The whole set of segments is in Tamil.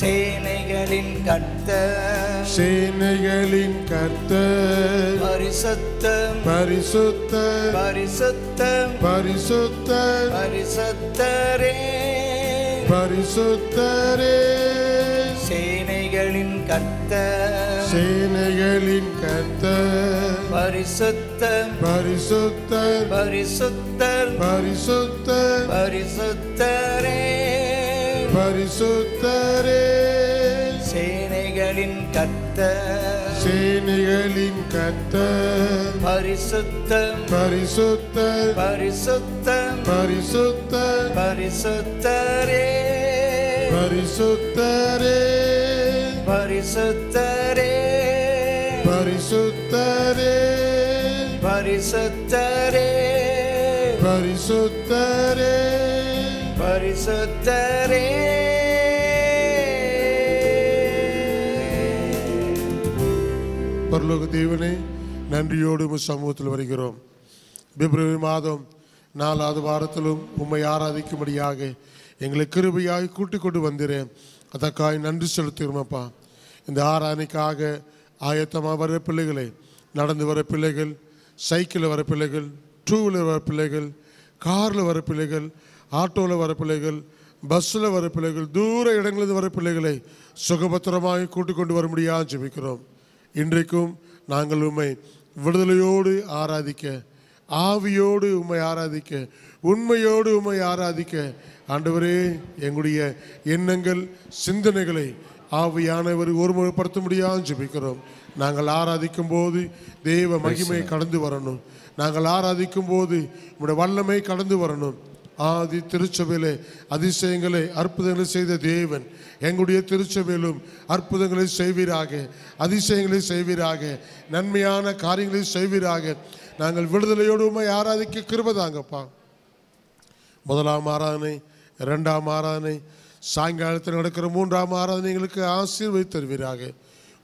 சேனைகளின் கர்த்தர். சேனைகளின் கர்த்தர். பரிசுத்தம் பரிசுத்தர் பரிசுத்தம் பரிசுத்தர் பரிசுத்தரே. பரிசுத்தரே. சேனைகளின் கர்த்தர். சேனைகளின் கர்த்தர். பரிசுத்தம் பரிசுத்தர். பரிசுத்தர். பரிசுத்தர். பரிசுத்தரே. பரிசுத்தரே. சேனைகளின் கர்த்தர் சேனைகளின் கர்த்தர் பரிசுத்தம். பரிசுத்தர். பரிசுத்தம். பரிசுத்தர். பரிசுத்தரே. பரிசுத்தரே. பரிசுத்தரே. பரிசுத்தரே. பரிசுத்தரே. பரிசுத்தரே. பரிசுத்தரே. பரலோக தேவனே நன்றியோடு உம் சமூகத்தில் வருகிறோம். பிப்ரவரி மாதம் நாலாவது வாரத்திலும் உம்மை ஆராதிக்கும்படியாக எங்களை கிருபையாக கூட்டிக் கொண்டு வந்திரேன். அதற்காக நன்றி செலுத்துகிறோமப்பா இந்த ஆராதனைக்காக ஆயத்தமாக வர பிள்ளைகளை நடந்து வர பிள்ளைகள் சைக்கிளில் வர பிள்ளைகள் டூ வீலர் வர பிள்ளைகள் காரில் வர பிள்ளைகள் ஆட்டோவில் வர பிள்ளைகள் பஸ்ஸில் வர பிள்ளைகள் தூர இடங்களிலிருந்து வர பிள்ளைகளை சுகபத்திரமாய் கூட்டிக் கொண்டு வர முடியாது ஜெபிக்கிறோம். இன்றைக்கும் நாங்கள் உம்மை விடுதலையோடு ஆராதிக்க ஆவியோடு உம்மை ஆராதிக்க உண்மையோடு உம்மை ஆராதிக்க ஆண்டவரே எங்களுடைய எண்ணங்கள் சிந்தனைகளை ஆவியானவர் ஒருமுகப்படுத்த முடியாது ஜெபிக்கிறோம். நாங்கள் ஆராதிக்கும் போது தேவ மகிமை கடந்து வரணும். நாங்கள் ஆராதிக்கும் போது உம்முடைய வல்லமை கடந்து வரணும். ஆதி திருச்சபையிலே அதிசயங்களை அற்புதங்களை செய்த தேவன். எங்களுடைய திருச்சபையிலும் அற்புதங்களை செய்வீராக அதிசயங்களை செய்வீராக நன்மையான காரியங்களை செய்வீராக. நாங்கள் விடுதலையோடு உம்மை ஆராதிக்க கிருபதாங்கப்பா முதலாம் ஆராதனை இரண்டாம் ஆராதனை சாயங்காலத்தில் நடக்கிற மூன்றாம் ஆராதனை எங்களுக்கு ஆசீர்வதி தருவீராக.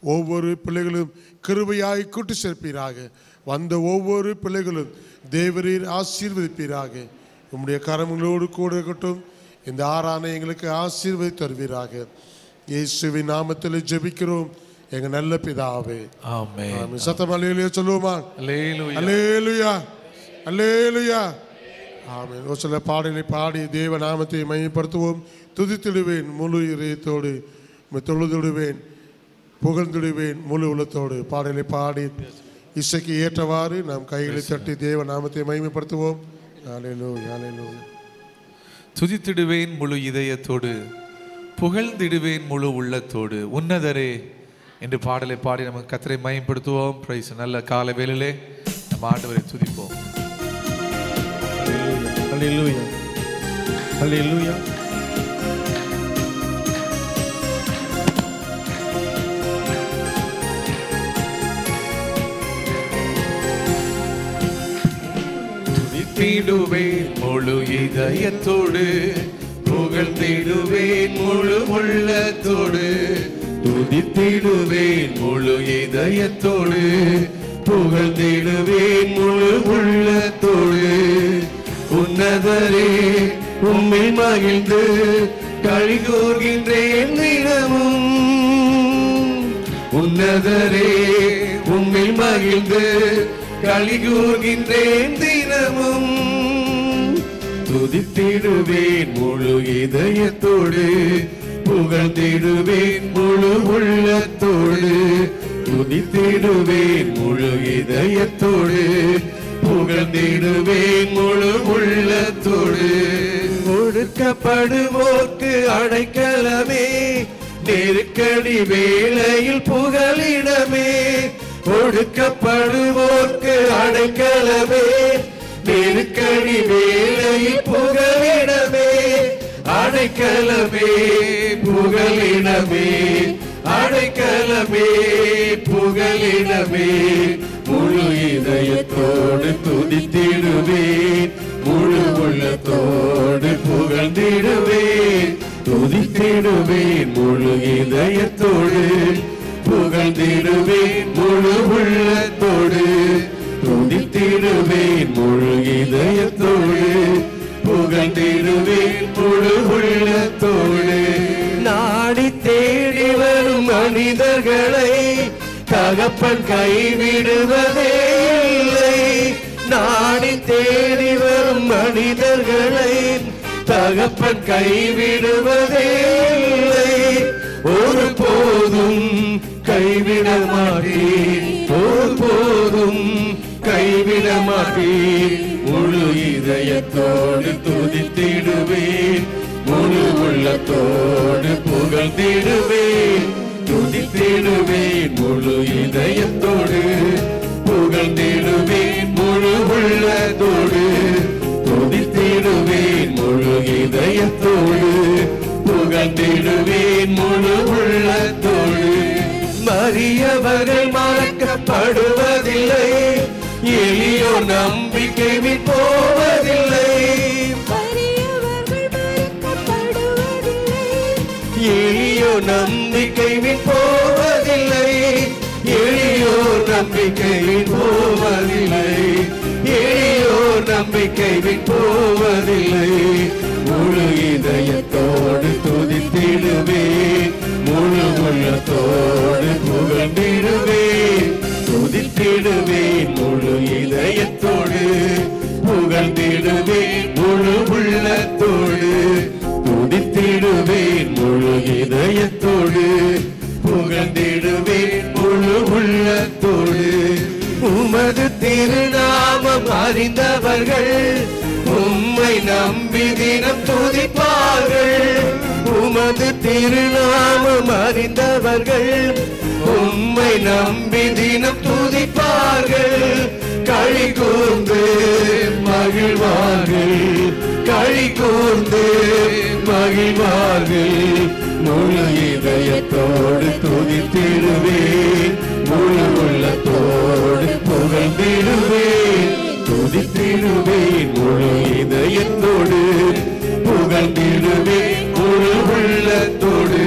ஒவ்வொரு பிள்ளைகளும் கிருபையாய் கூட்டி சேர்ப்பீராக. வந்த ஒவ்வொரு பிள்ளைகளும் தேவரீர் ஆசீர்வதிப்பீராக. உம்முடைய கரங்களோடு கூட இருக்கட்டும். இந்த ஆராதனை எங்களுக்கு ஆசீர்வதி தருவீராக. இயேசுவின் நாமத்தில் ஜெபிக்கிறோம். எங்க நல்ல பிதாவே. ஆமென். சத்தம் அல்லேலூயா சொல்லுவோமா? அல்லேலுயா அல்லேலுயா ஆமென். ஒரு சில பாடலை பாடி தேவ நாமத்தை மையப்படுத்துவோம். துதித்திடுவேன் முழு இதயத்தோடு. தொழுதிடுவேன். புகழ்ந்திடுவேன் முழு உள்ளத்தோடு. பாடலை பாடி இசைக்கு ஏற்றவாறு நாம் கைகளை தட்டி தேவ நாமத்தை அல்லேலூயா துதித்திடுவேன் முழு இதயத்தோடு புகழ்ந்திடுவேன் முழு உள்ளத்தோடு உன்னதரே என்று பாடலை பாடி நம்ம கத்தரை மயப்படுத்துவோம் பிரைஸ் நல்ல கால வேளையிலே நம்ம ஆண்டவரை துதிப்போம் Hallelujah. Hallelujah. துதித்திடுவேன் முழு இதயத்தோடு புகழ்ந்திடுவேன் முழு உள்ளத்தோடு. துதித்திடுவேன் முழு இதயத்தோடு புகழ்ந்திடுவேன் முழு உள்ளத்தோடு. உன்னதரே உம்மை மகிழ்ந்து களி கூர்கின்றேன் தினமும். உன்னதரே உம்மை மகிழ்ந்து களி கூர்கின்றேன் தினமும். துதித்திடுவேன் முழு இதயத்தோடு புகழ்ந்திடுவேன் முழு உள்ளத்தோடு. துதித்திடுவேன் முழு இதயத்தோடு புகழ்ந்திடுவேன் முழு உள்ளத்தோடு. ஒடுக்கப்படுவோர்க்கு அடைக்கலமே நெருக்கடி வேளையில் புகலிடமே. ஒடுக்கப்படுவோர்க்கு அடைக்கலமே நெருக்கடி வேலை புகலிடமே அடைக்கலமே புகலிடமே அடைக்கலமே புகலிடமே. முழு இதயத்தோடு துதித்திடுவேன் முழு உள்ளத்தோடு புகழ்ந்திடுவேன் துதித்திடுவேன் முழு இதயத்தோடு புகழ்ந்திடுவேன் முழு உள்ளத்தோடு. புகழ்ந்திடுவேன் முழு இதயத்தோடு புகழ்ந்திடுவேன் முழு உள்ளத்தோடு நாடி தேடி வரும் மனிதர்களை தகப்பன் கைவிடுவதே இல்லை. நாடி தேடி வரும் மனிதர்களை தகப்பன் கைவிடுவதே இல்லை. ஒரு போதும் கைவிட மாட்டேன் கைவிட மாட்டேன் முழு இதயத்தோடு துதித்திடுவேன் முழு உள்ளத்தோடு புகழ்ந்திடுவேன் துதித்திடுவேன் முழு இதயத்தோடு. புகழ்ந்திடுவேன் முழு உள்ளத்தோடு. துதித்திடுவேன் முழு இதயத்தோடு. புகழ்ந்திடுவேன் முழு உள்ளத்தோடு. மறியவர்கள் மறக்கப்படுவதில்லை. எளியோ நம்பிக்கை போவதில்லை எளியோ நம்பிக்கை போவதில்லை எளியோ நம்பிக்கை போவதில்லை எளியோ நம்பிக்கை போவதில்லை முழு இதயத்தோடு துதித்திடுவேன் முழு உள்ளத்தோடு புகழ்ந்திடுவேன் துதித்திடுவேன் முழு இதயத்தோடு புகழ்ந்திடுவேன். முழு உள்ளத்தோடு துதித்திடுவேன் முழு இதயத்தோடு புகழ்ந்திடுவேன். முழு உள்ளத்தோடு உமது திருநாமம் அறிந்தவர்கள் உம்மை நம்பி தினம் துதிப்பார்கள். உமது திருநாமம் அறிந்தவர்கள் உம்மை நம்பி தினம் துதிப்பார்கள். கழி கூர்ந்து மகிழ்வார்கள். கழி கூர்ந்து மகிழ்வார்கள். முழு இதயத்தோடு துதித்திடுவேன். முழு உள்ளத்தோடு புகழ்ந்திடுவேன். துதித்திடுவேன். முழு இதயத்தோடு புகழ்ந்திடுவேன். முழு உள்ளத்தோடு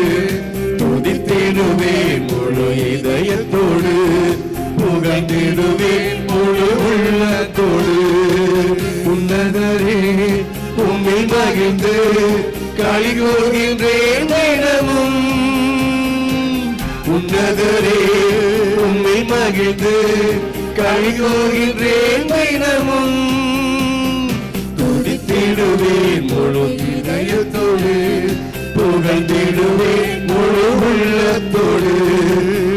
துதித்திடுவேன் முழு இதயத்தோடு புகழ்ந்திடுவே முழு உள்ளத்தோடு. உன்னதரே உம்மில் மகிழ்ந்து களி கூறுகின்றேன் தினமும். உன்னதரே உம்மை மகிழ்ந்து களி கூறுகின்றேன் தினமும். துதித்திடுவேன் முழு இதயத்தோடு புகழ்ந்திடுவேன் முழு உள்ளத்தோடு.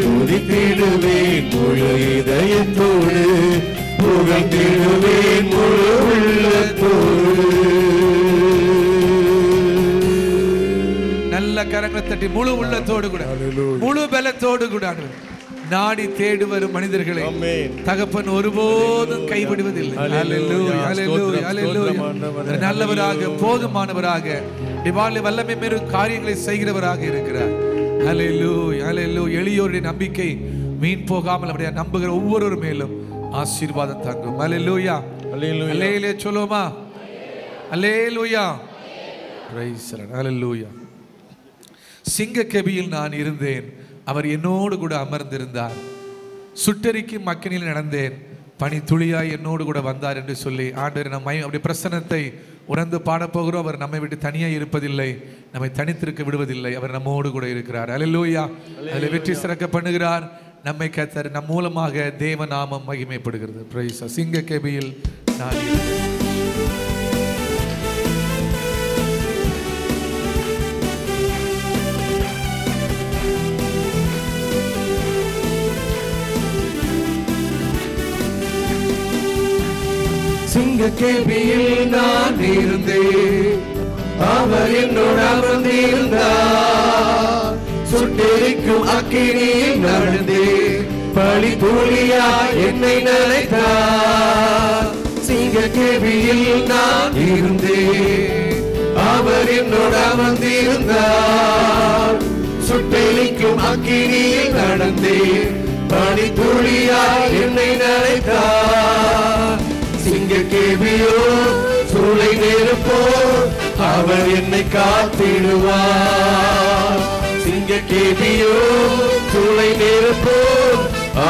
துதித்திடுவேன் முழு இதயத்தோடு. புகழ்ந்திடுவேன் முழு உள்ளத்தோடு. நல்ல கரங்களை தட்டி முழு உள்ளத்தோடு கூட. முழு பலத்தோடு கூட. நாடி தேடி வரும் மனிதர்களை. தகப்பன் ஒருபோதும் கைவிடுவதில்லை. நல்லவராக போதுமானவராக டிவாலி வல்லமை பெரும் காரியங்களை செய்கிறவராக இருக்கிறார். ஹalleluya, ஹalleluya. எளியோருடைய நம்பிக்கை மீன் போகாமல் அப்படியே நம்புகிற ஒவ்வொருவர் மேலும் ஆசீர்வாதம் தங்கும். ஹalleluya. அல்லேலே சொல்லுவோமா? பிரைஸ் ஹalleluya சிங்க கெபியில் நான் இருந்தேன். அவர் என்னோடு கூட அமர்ந்திருந்தார். சுட்டரிக்கும் மக்கனில் நடந்தேன். பனி துளியாய் என்னோடு கூட வந்தார் என்று சொல்லி ஆண்டவர் நம்மை அப்படி பிரசன்னத்தை உணர்ந்து பாடப்போகிறோம். அவர் நம்மை விட்டு தனியாக இருப்பதில்லை. நம்மை தனித்திருக்க விடுவதில்லை. அவர் நம்மோடு கூட இருக்கிறார். அல்லேலூயா அதில் வெற்றி சிறக்க பண்ணுகிறார். நம்மை கத்தர் நம் மூலமாக தேவ நாமம் மகிமைப்படுகிறது. பிரைஸ் சிங்க கெபியில் நான் சிங்க கேபியில் நான் இருந்தேன். அவர் என்னோட அமர்ந்திருந்தார். சுட்டெரிக்கும் அக்கினியில் நடந்தே பழி தூளியா என்னை நினைத்தார். சிங்க கேபியில் நான் இருந்தேன். அவர் என்னோட அமர்ந்திருந்தார். சுட்டெரிக்கும் அக்கினியில் நடந்தே பழி தூளியா என்னை நினைத்தார். சிங்க கேபியோ சூளை நெருப்போ அவர் என்னை காத்திடுவார். சிங்க கேபியோ சூளை நெருப்போ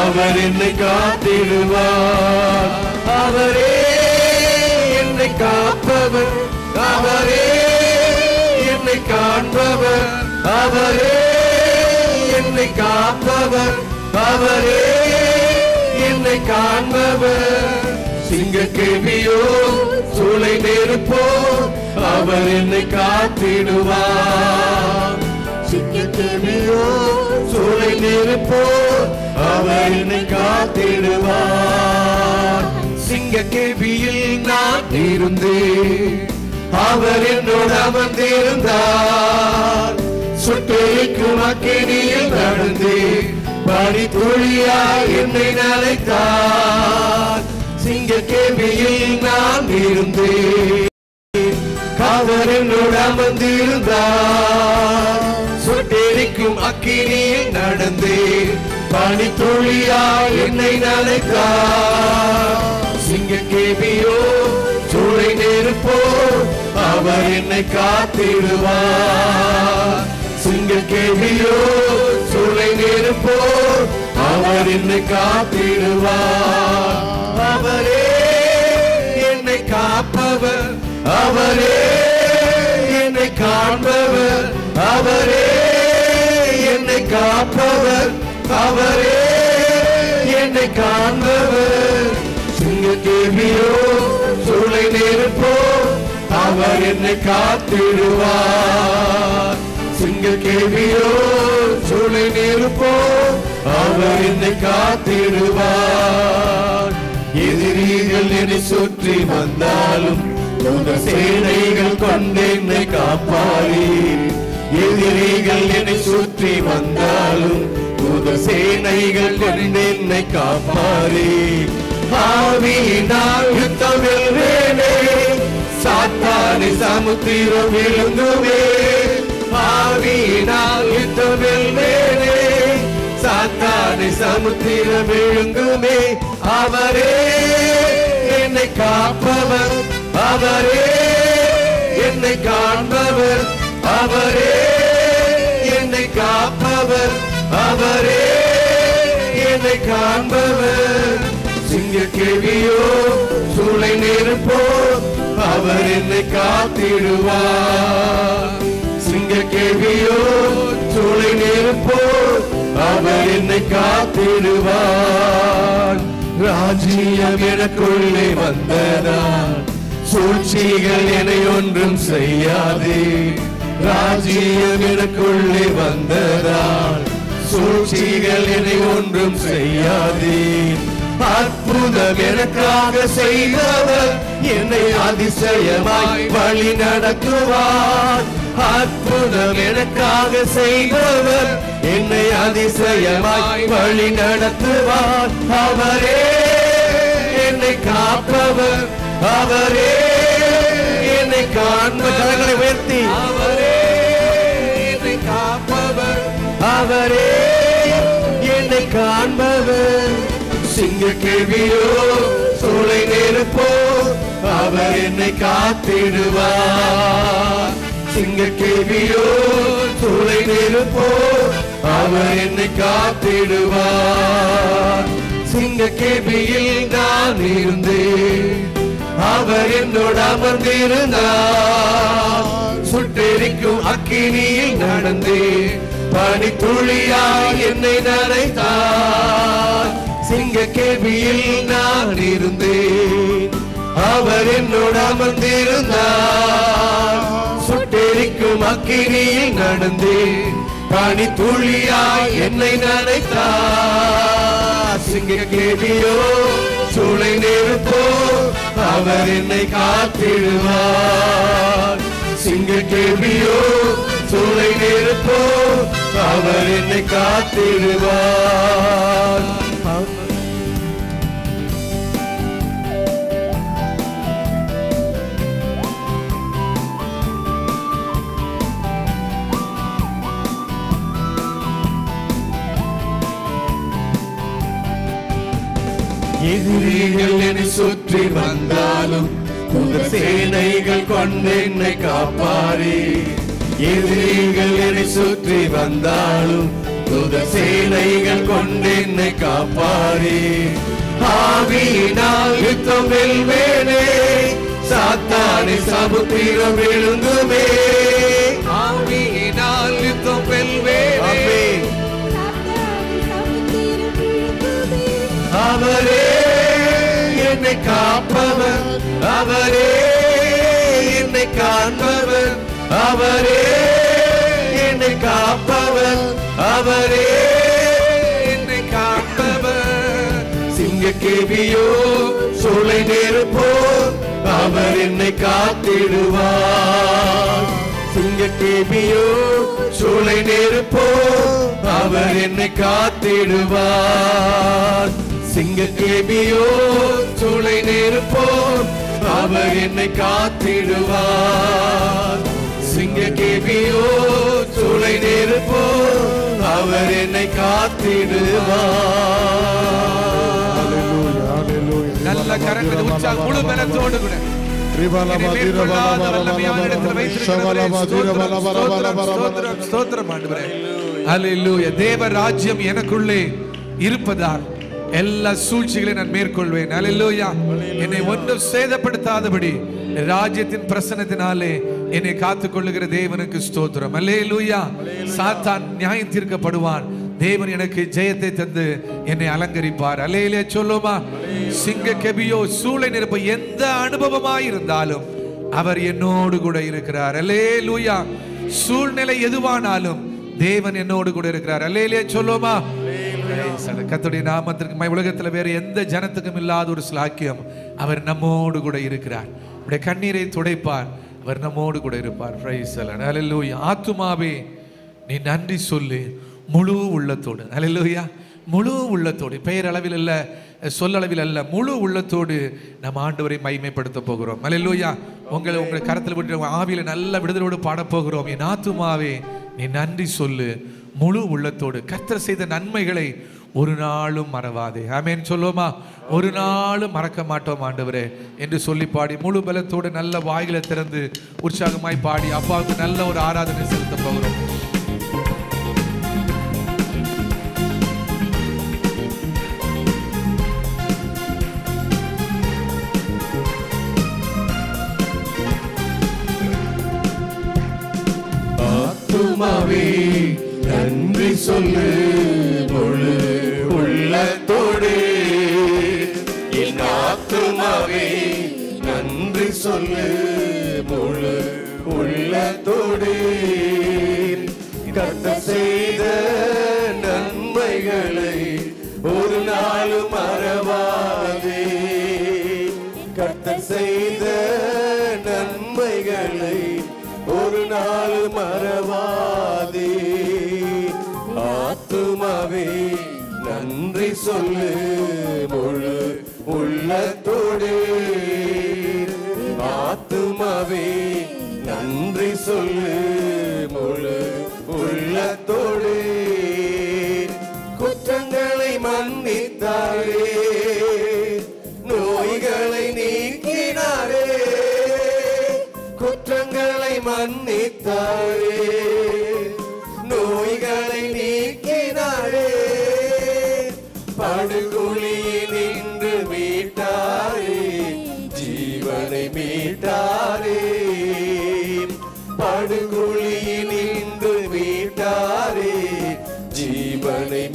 அவர் என்னை காத்திடுவார். அவரே என்னை காப்பவர் அவரே என்னை காண்பவர் அவரே என்னை காப்பவர் அவரே என்னை காண்பவர். சிங்க கேவியோ சூளை நெருப்போ அவர் என்னை காத்திடுவார் சிங்க கேவியோ சூளை நெருப்போ அவர் என்னை காத்திடுவார் சிங்க கேவியில் நான் இருந்தேன் அவர் என்னோட அமர்ந்திருந்தார். சுட்டெரிக்கும் அக்கினியில் நடந்தேன் பனி துளியாய் என்னை நனைத்தார். சிங்க கேபியில் நான் இருந்தேன். அவர் என்னோடு அமர்ந்திருந்தார். சுட்டெரிக்கும் அக்கினியில் நடந்தேன். பனி தொழியால் என்னை நனைத்தார். சிங்க கேபியோ சூளை நெருப்போ அவர் என்னை காத்திடுவார். சிங்க கேபியோ சூளை நெருப்போ அவர் என்னை காத்திடுவார். அவரே என்னை காப்பவர். அவரே என்னை காண்பவர். அவரே என்னை காப்பவர். அவரே என்னை காண்பவர். சிங்க கேபியோ சூளை நெருப்போ அவர் என்னை காத்திடுவார். சிங்க கேபியோ சூளை நெருப்போ அவர் என்னை காத்திடுவார். எதிரிகள் என்னை சுற்றி வந்தாலும் உங்க சேனைகள் கொண்டு என்னை காப்பாரீர். எதிரிகள் என்னை சுற்றி வந்தாலும் உங்க சேனைகள் கொண்டு என்னை காப்பாரீர். ஆவியினால் யுத்தம் வெல்வேனே சாத்தானி சமுத்திரம் விழுங்குவே ஆவியினால் யுத்தம் வெல்வேனே சமுத்திரம் விழுங்குமே. அவரே என்னை காப்பவர். அவரே என்னை காண்பவர். அவரே என்னை காப்பவர். அவரே என்னை காண்பவர். சிங்க கேவியோ சூளை நெருப்போ அவர் என்னை காத்திடுவார். சிங்க கேவியோ சூளை நெருப்போ அவர் என்னை காத்திடுவார். ராஜ்யம் எனக்குள்ளே வந்ததால் சூழ்ச்சிகள் என்னை ஒன்றும் செய்யாதே. ராஜ்யம் எனக்குள்ளே வந்ததால் சூழ்ச்சிகள் என்னை ஒன்றும் செய்யாதே. அற்புதம் எனக்காக செய்தவர் என்னை அதிசயமாய் வழி நடத்துவார். அற்புதம் எனக்காக செய்தவர் என்னை அதிசயமாய் வழி நடத்துவார். அவரே என்னை காப்பவர். அவரே என்னை காண்பவர்களை உயர்த்தி. அவரே என்னை காப்பவர். அவரே என்னை காண்பவர். சிங்க கேவியோ சூளை நெருப்போ அவர் என்னை காத்திடுவார். சிங்க கேவியோ சூளை நெருப்போ அவர் என்னை காத்திடுவார். சிங்க கேபியில் நான் இருந்தேன். அவர் என்னோடு அமர்ந்திருந்தார். சுட்டெரிக்கும் அக்கினியில் நடந்தேன். பனி துளியாய் என்னை நனைத்தார். சிங்க கேபியில் நான் இருந்தேன். அவர் என்னோடு அமர்ந்திருந்தார். சுட்டெரிக்கும் அக்கினியில் நடந்தேன். பனி துளியாய் என்னை நினைத்தா சிங்க கேபியோ சூளை நெருப்போ அவர் என்னை காத்திடுவார். சிங்க கேபியோ சூளை நெருப்போ அவர் என்னை காத்திடுவார். எதிரிகள் என்னை சுற்றி வந்தாலும் உங்க சேனைகள் கொண்டு என்னை காப்பாரே எதிரிகள் என்னை சுற்றி வந்தாலும் துத சேனைகள் கொண்டு என்னை காப்பாரே ஆவியினால் யுத்தம் வெல்வேனே சாத்தானி சமுத்திரம் விழுங்குமே. ஆவியினால் யுத்தம் வெல்வேனே. என்னை காப்பவர் அவரே என்னை காண்பவர் அவரே என்னை காப்பவர் அவரே என்னை காப்பவர் சிங்க கேவியோ சூளை நெருப்போ அவர் என்னை காத்திடுவார். சிங்க கேபியோ சூளை நெருப்போ அவர் என்னை காத்திடுவார். சிங்க கேபியோ சூளை நெருப்போ அவர் என்னை காத்திடுவார். சிங்க கேபியோ சூளை நெருப்போ அவர் என்னை காத்திடுவார். நல்ல கரங்களை உற்சாக முழு பலத்தோடு கூட. தேவ ராஜ்யம் எனக்குள்ளே இருப்பதால் எல்லா சூழ்ச்சிகளையும் நான் மேற்கொள்வேன். அல்லேலூயா என்னை ஒன்றும் சேதப்படுத்தாதபடி ராஜ்யத்தின் பிரசனத்தினாலே என்னை காத்துக்கொள்ளுகிற தேவனுக்கு ஸ்தோத்திரம். அல்லேலூயா சாத்தான் நியாயம் தீர்க்கப்படுவான். தேவன் எனக்கு ஜெயத்தை தந்து என்னை அலங்கரிப்பார். அலையிலே சொல்லுமா? சிங்க கெபியோ சூளை நிரப்ப எந்த அனுபவமாய் இருந்தாலும் அவர் என்னோடு கூட இருக்கிறார். அலே லூயா சூழ்நிலை எதுவானாலும் தேவன் என்னோடு கூட இருக்கிறார். அல்லேலே சொல்லுமா? கத்துடைய நாமத்திற்கு ம- உலகத்துல வேற எந்த ஜனத்துக்கும் இல்லாத ஒரு ஸ்லாக்கியம் அவர் நம்மோடு கூட இருக்கிறார். உடைய கண்ணீரை துடைப்பார் அவர் நம்மோடு கூட இருப்பார். அல்லேலூயா ஆத்துமாவே நீ நன்றி சொல்லு. முழு உள்ளத்தோடு அல்லேலூயா முழு உள்ளத்தோடு பெயரளவில் அல்ல சொல்லளவில் அல்ல முழு உள்ளத்தோடு நம்ம ஆண்டவரை மகிமைப்படுத்த போகிறோம். அல்லேலூயா உங்களை உங்களை கரத்தில் விட்டு ஆவியில நல்ல விடுதலோடு பாடப் போகிறோம். என் ஆத்துமாவே நீ நன்றி சொல்லு. முழு உள்ளத்தோடு கத்தர் செய்த நன்மைகளை ஒரு நாளும் மறவாதே. ஆமென். சொல்லுவோமா? ஒரு நாளும் மறக்க மாட்டோம் ஆண்டவரே என்று சொல்லி பாடி முழு பலத்தோடு நல்ல வாயில திறந்து உற்சாகமாய் பாடி அப்பாவுக்கு நல்ல ஒரு ஆராதனை செலுத்த போகிறோம். ஆத்துமாவே. நன்றி சொல்லு பொழு உள்ளத்தோடு. என் ஆத்துமாவே நன்றி சொல்லு பொழு உள்ளத்தோடு. கத்த செய்த நன்மைகளை ஒரு நாளும் மறவாதே. கத்த செய்த நன்மைகளை ஒரு நாள் மறவா ஆத்துமாவே நன்றி சொல்லு முழு உள்ளத்தோடு. ஆத்துமாவே நன்றி சொல்லு முழு உள்ளத்தோடு. குற்றங்களை மன்னித்தாரே. நோய்களை நீக்கினாரே. குற்றங்களை மன்னித்தாரே.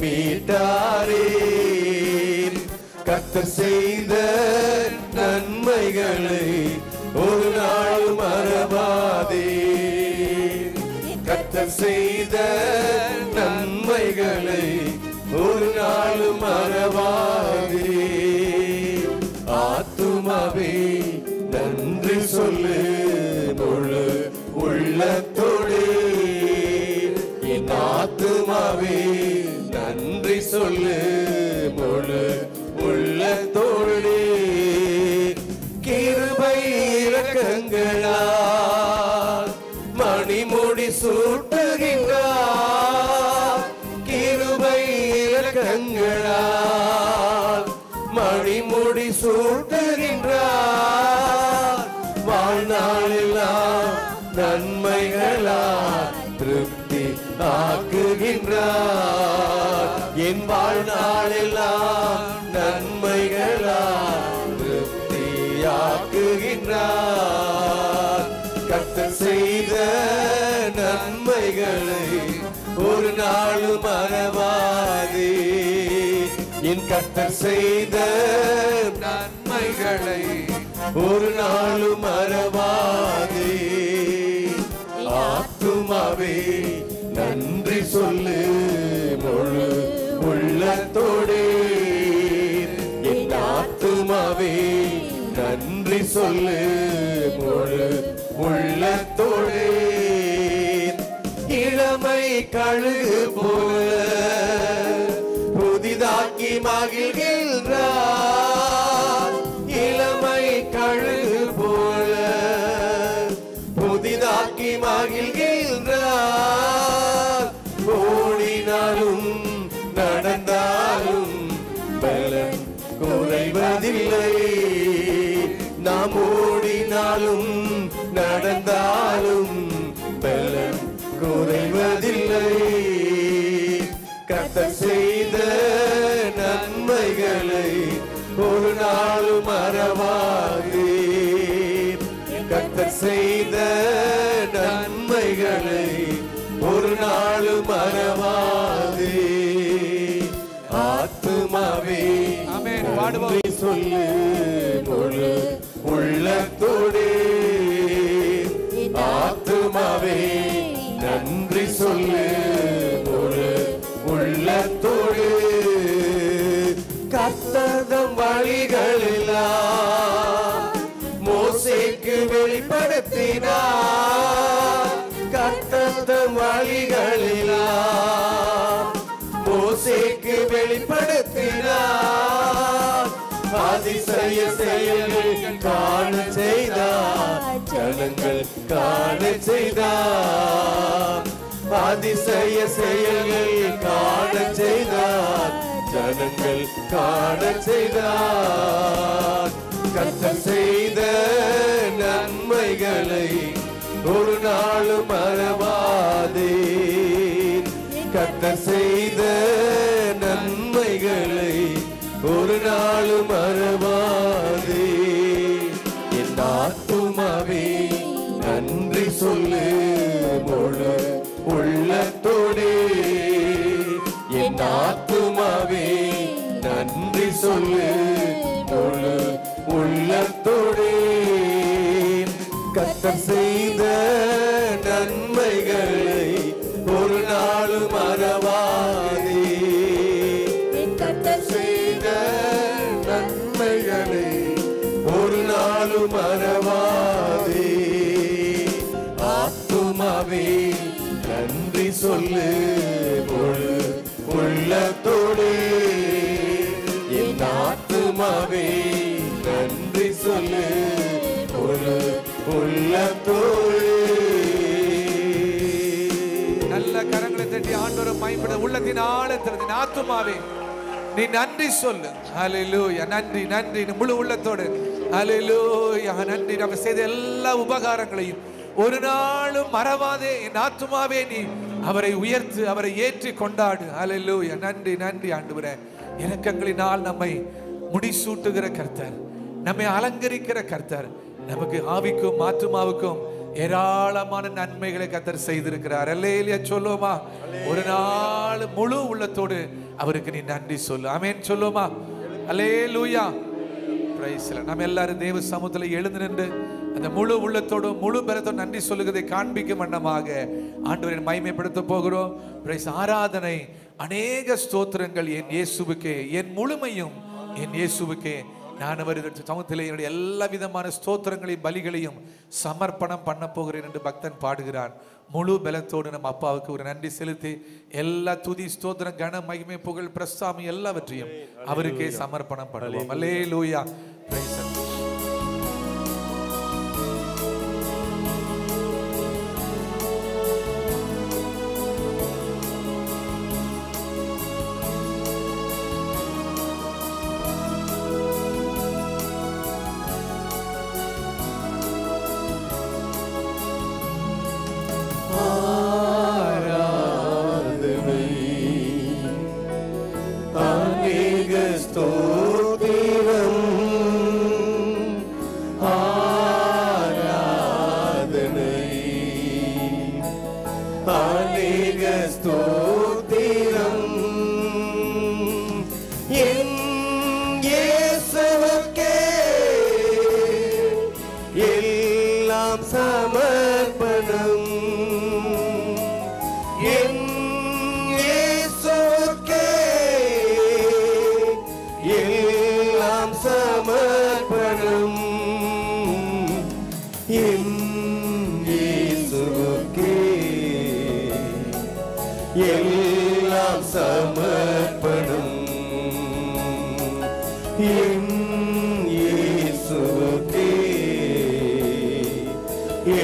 மீட்டாரே. கர்த்தர் செய்த நன்மைகளை ஒரு நாள் மறவாதே. கர்த்தர் செய்த நன்மைகளை ஒரு நாள் மறவாதே. ஆத்துமாவே நன்றி சொல்லு முழு உள்ளத்தோடு சொல்லு. நாள் மறவாதே என் கத்தர் செய்த நன்மைகளை ஒரு நாளும் மறவாதே. ஆத்துமாவே நன்றி சொல்லு. முழு உள்ளத்தோடே. என் ஆத்துமாவே நன்றி சொல்லு. கழுகு போல புதிதாக்கி மகிழ்கின்றார் இளமை கழுகு போல புதிதாக்கி மகிழ்கின்றார் ஓடினாலும் நடந்தாலும் பலன் குறைவதில்லை. நாம் ஓடினாலும் செய்த நன்மைகளை ஒரு நாளும் மறவாதே கத்த செய்த நன்மைகளை ஒரு நாளும் மறவாதே ஆத்துமாவே ஆமென். பாடுவோம். நன்றி சொல்லு முழு உள்ளத்தோடே ஆத்துமாவே நன்றி சொல்லு உள்ளத்தோடு கத்ததம் வழிகளெல்லாம் மோசைக்கு வெளிப்படுத்தினார் கத்ததம் வழிகளெல்லாம் மோசைக்கு வெளிப்படுத்தினார் அதிசய செயல்கள் காண செய்தார் ஜனங்கள் காண செய்தார் அதிசய செயல்கள் காண செய்தார். ஜனங்கள் காண செய்தார். கத்தர் செய்த நன்மைகளை ஒரு நாளும் மறவாதே கத்தர் செய்த நன்மைகளை ஒரு நாளும் மறவ உள்ளத்தோடே என் ஆத்துமாவே நன்றி சொல்லு முழு உள்ளத்தோடே. கத்தர் செய்த நன்மைகளை ஒரு நாளும் மறவாதே. கத்தர் செய்த நன்மைகளை ஒரு நாளும் சொல்லு பொழு உள்ளத்தோடு. என் ஆத்துமாவே நன்றி சொல்லு பொழு உள்ளத்தோடு. நல்ல கரங்களை தட்டி ஆண்டவரை பயன்பட உள்ளத்தின் ஆழத்திற்கு ஆத்துமாவே. நீ நன்றி சொல்லு. ஹalleluya. நன்றி நன்றி. முழு உள்ளத்தோடு. ஹalleluya. நன்றி. நம்ம செய்த எல்லா உபகாரங்களையும் ஒரு நாளும் மறவாதே. என் ஆத்துமாவே நீ. அவரை உயர்த்து அவரை ஏற்றி கொண்டாடு. ஹalleluya. நன்றி நன்றி ஆண்டவரே. இறக்கங்களினால் நம்மை முடிசூட்டுகிற கர்த்தர். நம்மை அலங்கரிக்கிற கர்த்தர். நமக்கு ஆவிக்கும் ஆத்துமாவுக்கும் ஏராளமான நன்மைகளை கத்தர் செய்திருக்கிறார். அல்லேலியா சொல்லுவோமா? ஒரு நாள் முழு உள்ளத்தோடு அவருக்கு நீ நன்றி சொல்லு. அமேன் சொல்லுவோமா? அல்லே லூயா நம்ம எல்லாரும் தேவ சமூகத்தில் எழுந்து நின்று அந்த முழு உள்ளத்தோடு முழு பலத்தோடு நன்றி சொல்லுகிறதை காண்பிக்கும் வண்ணமாக ஆண்டவரை மகிமைப்படுத்த போகிறோம். பிரைஸ் ஆராதனை. அநேக ஸ்தோத்திரங்கள் என் இயேசுவுக்கே என் முழுமையும் என் இயேசுவுக்கே. நான் அவர் சமூகத்தில் என்னுடைய எல்லா விதமான ஸ்தோத்திரங்களையும் பலிகளையும் சமர்ப்பணம் பண்ண போகிறேன் என்று பக்தன் பாடுகிறான். முழு பலத்தோடு நம்ம அப்பாவுக்கு ஒரு நன்றி செலுத்தி எல்லா துதி ஸ்தோத்திரம் கன மகிமை புகழ் பிரஸ்தாமி எல்லாவற்றையும் அவருக்கே சமர்ப்பணம் பண்ணுவோம். அல்லே லூயா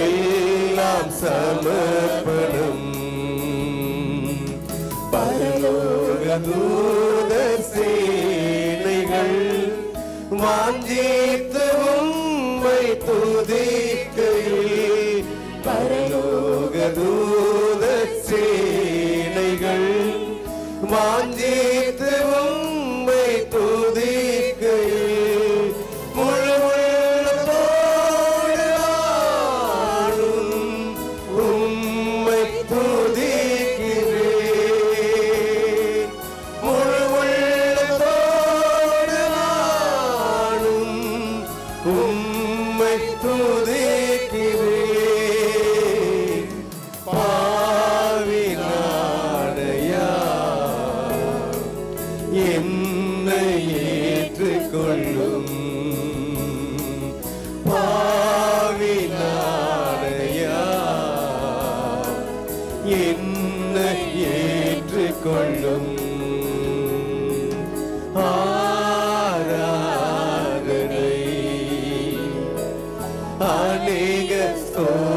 எல்லாம் சமர்ப்பணம். பரலோக தூத சேனைகள் வாஞ்சித்து உம்மை துதே niggas Tor.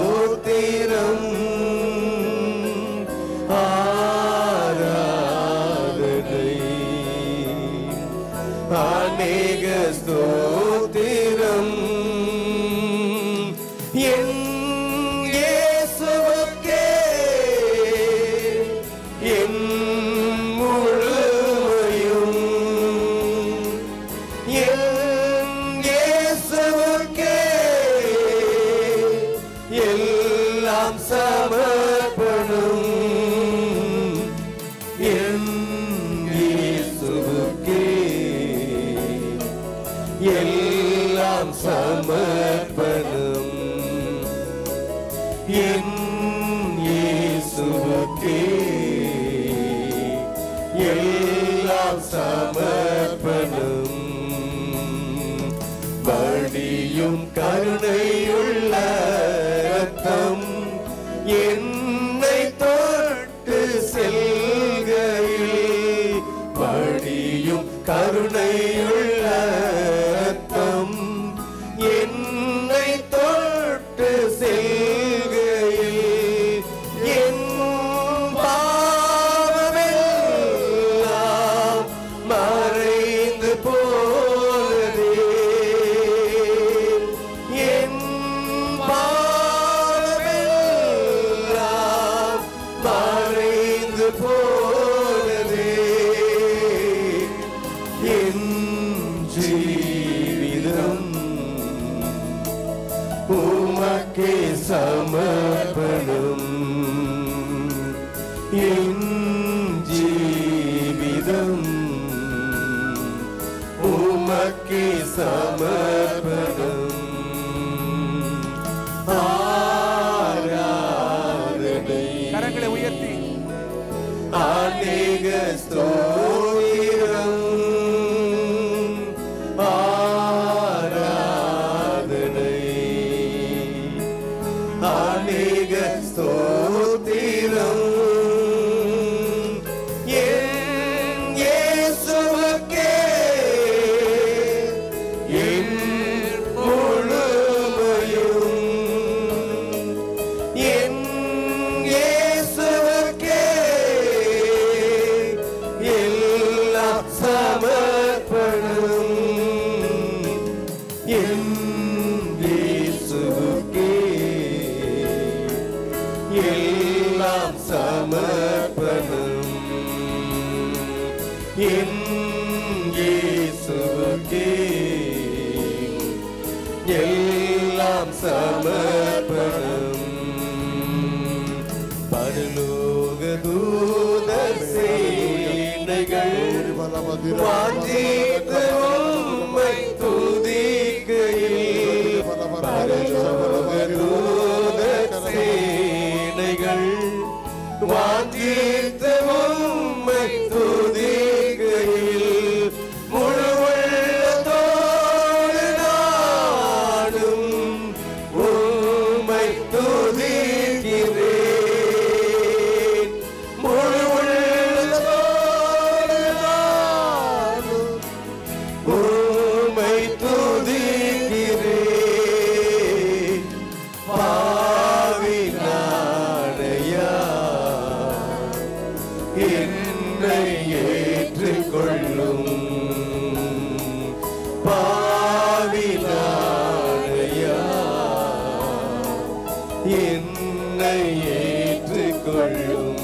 என்னை ஏற்றுக்கொள்ளும்.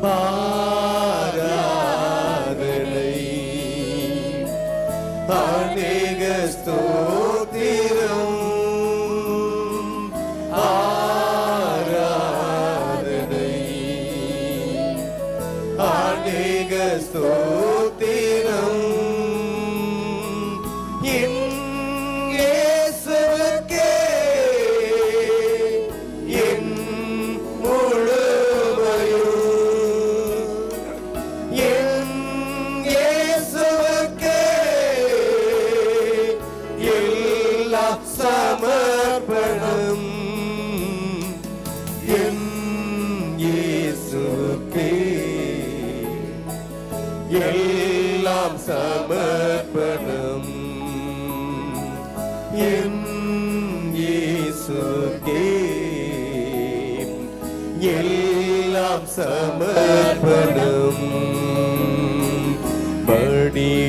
பா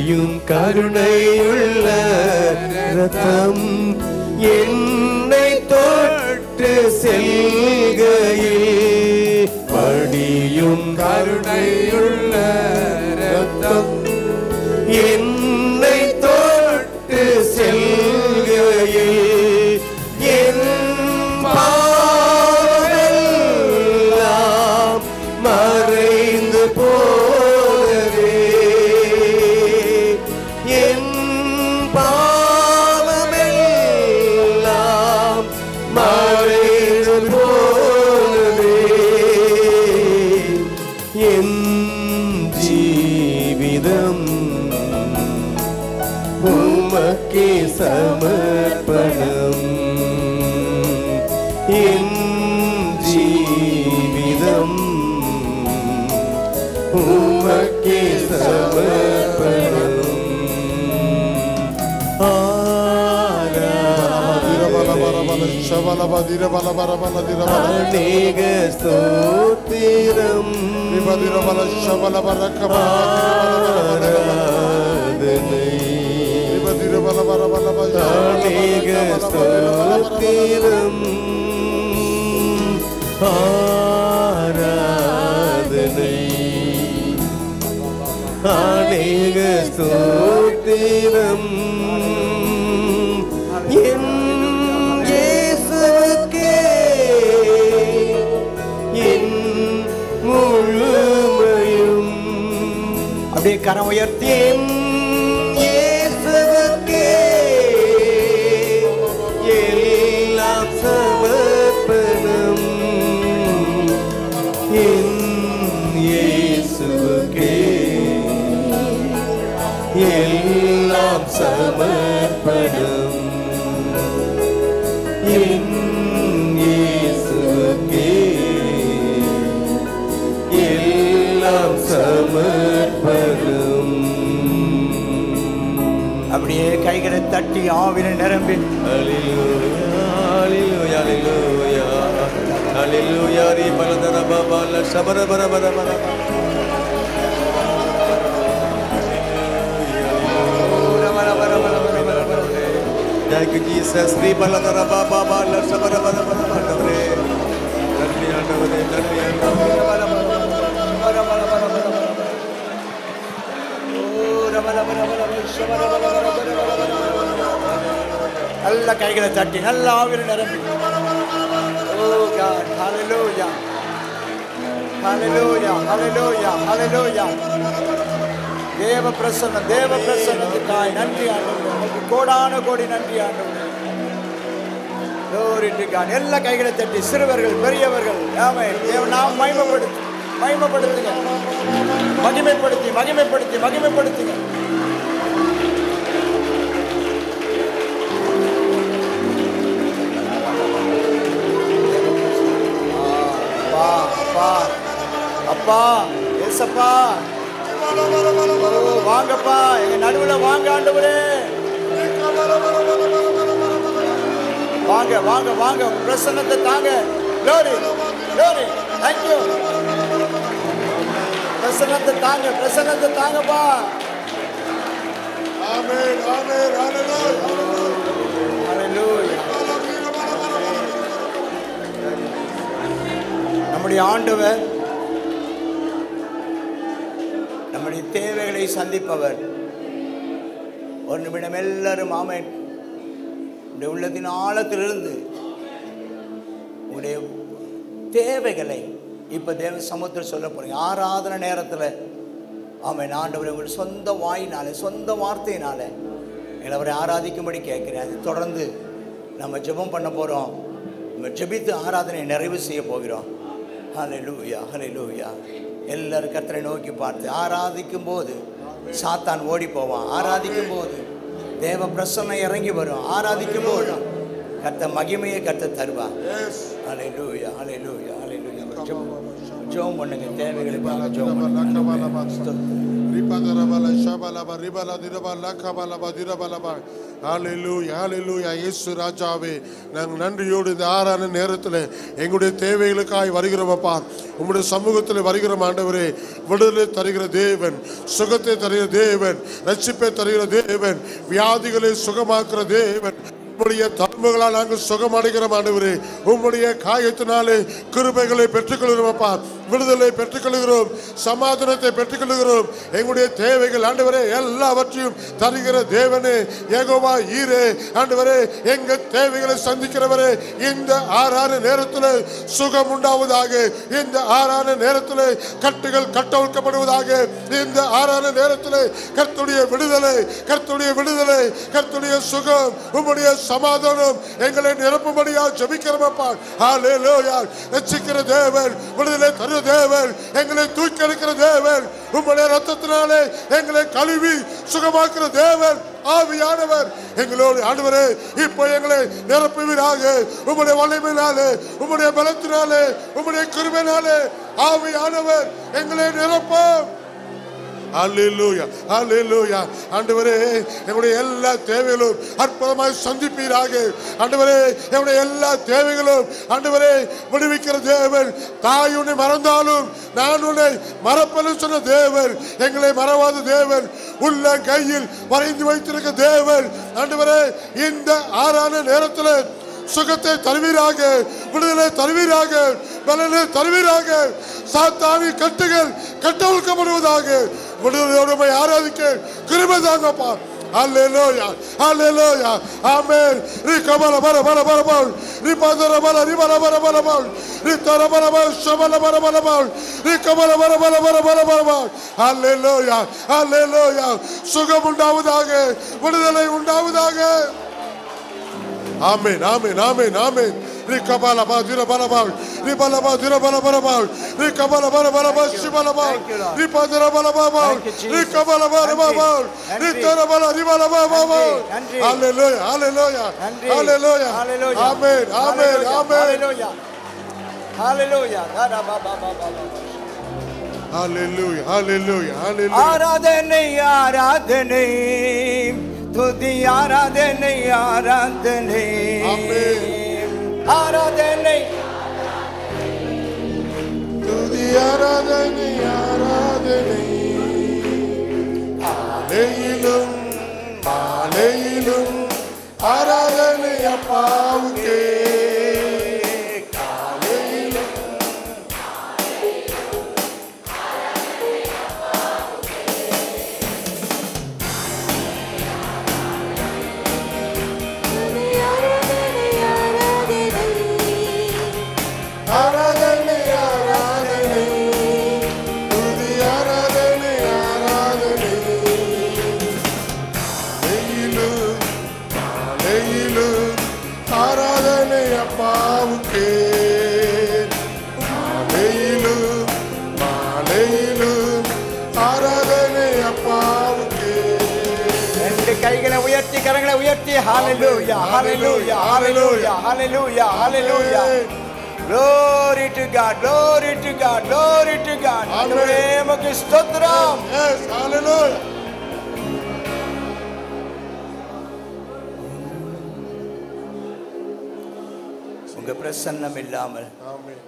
படியும் கருணையுள்ள ரத்தம் என்னை தொட்டு செல்கையில். படியும் கருணையுள்ள அநேக ஸ்தோத்திரம் ஆராதனை அநேக ஸ்தோத்திரம் ஆராதனை அநேக ஸ்தோத்திரம் கரம் உயர்த்தி கைகளை தட்டி ஆவில நிரம்பி Hallelujah, hallelujah, hallelujah. Ri baladara baba la shabara bara bara bara. Thank you, Jesus. Ri baladara baba la shabara bara bara bara. நன்றி ஆண்டவரே நன்றி ஆண்டவரே நல்ல கைகளை தட்டி நல்ல ஆவில நிரம்பி. Oh God, hallelujah. Hallelujah, hallelujah, hallelujah. தேவ பிரசன்னம் தேவ பிரசன்னத்துக்காய் நன்றி ஆண்டவரே. கோடான கோடி நன்றி ஆண்டவரே. Glory எல்லா கைகளை தட்டி சிறுவர்கள் பெரியவர்கள் ஆமே நாம் மகிமைப்படுத்து மகிமைப்படுத்துங்க. மகிமைப்படுத்தி மகிமைப்படுத்தி மகிமைப்படுத்துங்க. ஏசப்பா. ஓ, வாங்கப்பா எங்க நடுவுல வாங்க ஆண்டவரே. வாங்க வாங்க வாங்க பிரசன்னத்தை தாங்க. Glory glory thank you. பிரசன்னத்தை தாங்க பிரசன்னத்தை தாங்கப்பா. ஆமென் ஆமென் ஹalleluya. நம்முடைய ஆண்டவர் தேவைகளை சந்திப்பவர். ஒரு நிமிடம் எல்லாரும் ஆமேன். உடைய உள்ளத்தின் ஆழத்திலிருந்து உடைய தேவைகளை இப்ப தேவ சமூகத்தில் சொல்ல போறீங்க. ஆராதனை நேரத்தில் ஆமென் ஆண்டவரை உங்கள் சொந்த வாயினால சொந்த வார்த்தையினால எங்களை அவரை ஆராதிக்கும்படி கேட்கிறேன். அது தொடர்ந்து நம்ம ஜெபம் பண்ண போகிறோம் நம்ம ஜெபித்து ஆராதனை நிறைவு செய்ய போகிறோம். ஹalleluya ஹalleluya. எல்லாரும் கர்த்தரை நோக்கி பார்த்து ஆராதிக்கும் போது சாத்தான் ஓடி போவான். ஆராதிக்கும் போது தேவ பிரசன்னம் இறங்கி வரும். ஆராதிக்கும் போது கர்த்த மகிமையை கர்த்த தருவார். ஹalleluya ஹalleluya ஹalleluya ஜெபம் ஜெபம் பண்ணுங்க. தேவைகளுக்காக ஜெபம் பண்ணுங்க. ஸ்தோத்திரம். ரிபதரபல ஷபலப ரிபல திரபல கபலப திரபலப ஹalleluya ஹalleluya இயேசு ராஜாவே நாங்கள் நன்றியோடு இந்த ஆறான நேரத்தில் எங்களுடைய தேவைகளுக்காய் வருகிறோமப்பா. உங்களுடைய சமூகத்தில் வருகிற ஆண்டவரே. விடுதலை தருகிற தேவன் சுகத்தை தருகிற தேவன் ரட்சிப்பை தருகிற தேவன் வியாதிகளை சுகமாக்குற தேவன். உம்முடைய தன்மைகளால் நாங்கள் சுகமடைகிறோம் ஆண்டவரே. உம்முடைய காயத்தினாலே கிருபைகளை பெற்றுக்கொள்கிறோம் அப்பா விடுதலை பெற்றுக்கொள்கிறோம் சமாதானத்தை பெற்றுக்கொள்கிறோம். எங்களுடைய தேவைகள் ஆண்டவரே எல்லாவற்றையும் தருகிற தேவனே ஏகோவா ஈரே. ஆண்டவரே எங்க தேவைகளை சந்திக்கிறவரே இந்த ஆறான நேரத்தில் சுகம் உண்டாவதாக இந்த ஆறான நேரத்தில் கட்டுகள் கட்டவிழ்க்கப்படுவதாக இந்த ஆறான நேரத்தில் கர்த்துடைய விடுதலை கர்த்துடைய விடுதலை கர்த்துடைய சுகம் உம்முடைய சமாதானம் எங்களை நிரப்பும்படியா ஜெபிக்கிறோமப்பா. ஹalleluya. ரட்சிக்கிற தேவன் விடுதலை தருகிற தேவன் எங்களை தூக்கி எடுக்கிற தேவன். உம்முடைய ரத்தத்தினாலே எங்களை கழுவி சுகமாக்குற தேவன் ஆவியானவர். எங்களோடு ஆண்டவரே இப்போ எங்களை நிரப்புவீராக. உங்களுடைய வலிமையினாலே உங்களுடைய பலத்தினாலே உம்முடைய கிருமையினாலே ஆவியானவர் எங்களை நிரப்போம். அல்லேலூயா அல்லேலூயா ஆண்டவரே என்னுடைய எல்லா தேவைகளும் அற்புதமாய் சந்திப்பீராக. ஆண்டவரே என்னுடைய எல்லா தேவைகளும் ஆண்டவரே விடுவிக்கிற தேவன். தாய் உன்னை மறந்தாலும் நான் உன்னை மறப்பன்னு சொன்ன தேவன். எங்களை மறவாத தேவன். உள்ள கையில் வரைந்து வைத்திருக்க தேவன். ஆண்டவரே இந்த ஆறான நேரத்தில் சுகத்தை தருவீராக விடுதலை தருவீராக பலனை தருவீராக சாத்தானி கட்டுகள் கட்டவிழ்க்கப்படுவதாக விடுதலையோடு உம்மை ஆராதிக்க கிருபை தாங்கப்பா Hallelujah. Hallelujah. Amen. Rikabala bara bara bara bara. Ripadara bara ribala bara bara bara. Ritara bara bara shabala bara bara bara. Rikabala bara bara bara bara bara bara. Hallelujah. Hallelujah. சுகம் உண்டாவதாக விடுதலை உண்டாவதாக Amen, amen, amen, amen. Rikabala ba dira bala ba, ribala ba dira bala bala ba, rikabala bala bala ba shibala ba, Thank you, Lord. ripadira bala ba ba, Thank you, Jesus. rikabala ba ba ba, நன்றி. ritara bala ribala ba ba ba. நன்றி. Hallelujah, hallelujah, நன்றி hallelujah, Hallelujah. amen, amen, Hallelujah. amen. Hallelujah. Hallelujah. தாடா பா பா பா பா பா. Hallelujah, hallelujah, hallelujah. ஆராதனை ஆராதனை துதி ஆராதனை ஆராதனை. ஆராதனை. துதி ஆராதனை ஆராதனை. காலையிலும் மாலையிலும் ஆராதனை அப்பாவுக்கே உயர்த்தி ஹalleluya hallelujah hallelujah hallelujah hallelujah glory to god glory to god glory to god ஆண்டவரே உமக்கு ஸ்தோத்திரம் Yes, hallelujah. உங்க பிரசன்னம் இல்லாமல் Amen.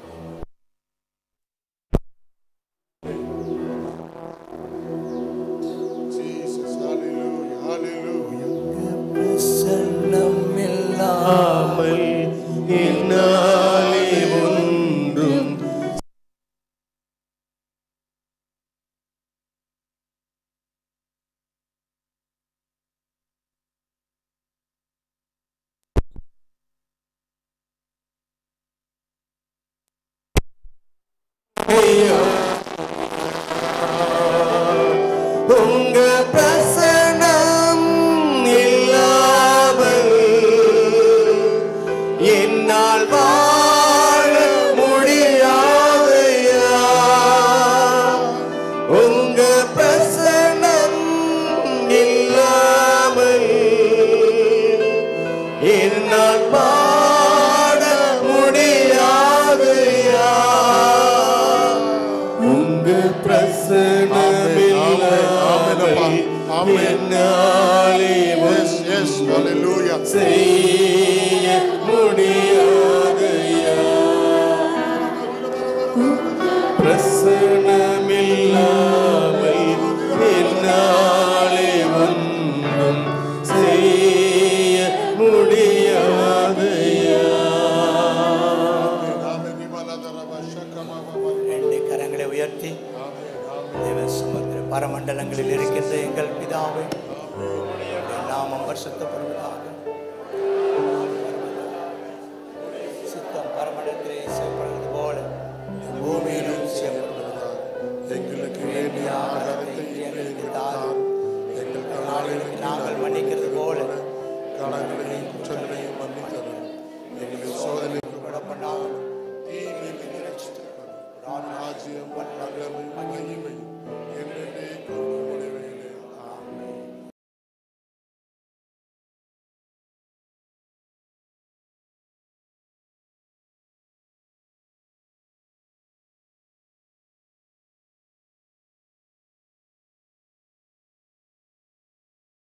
Amen. Amen. Amen. Yes, yes. Hallelujah.